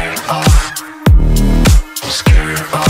Scared of.